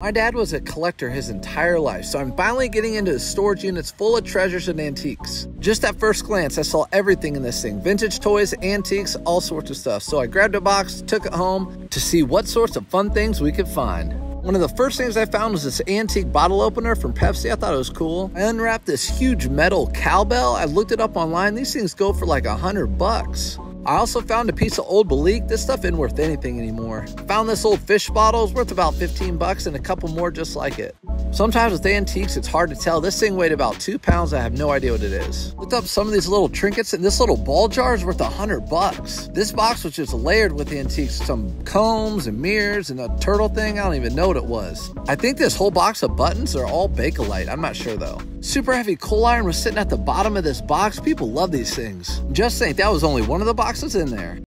My dad was a collector his entire life, so I'm finally getting into the storage units full of treasures and antiques. Just at first glance, I saw everything in this thing vintage toys, antiques, all sorts of stuff. So I grabbed a box, took it home to see what sorts of fun things we could find. One of the first things I found was this antique bottle opener from Pepsi. I thought it was cool. I unwrapped this huge metal cowbell. I looked it up online. These things go for like a hundred bucks. I also found a piece of old Belleek. This stuff isn't worth anything anymore. Found this old fish bottle. It's worth about 15 bucks and a couple more just like it. Sometimes with antiques, it's hard to tell. This thing weighed about two pounds. I have no idea what it is. Looked up some of these little trinkets, and this little ball jar is worth a hundred bucks. This box was just layered with antiques, some combs and mirrors and a turtle thing. I don't even know what it was. I think this whole box of buttons are all Bakelite. I'm not sure though. Super heavy coal iron was sitting at the bottom of this box. People love these things. Just think that was only one of the boxes in there.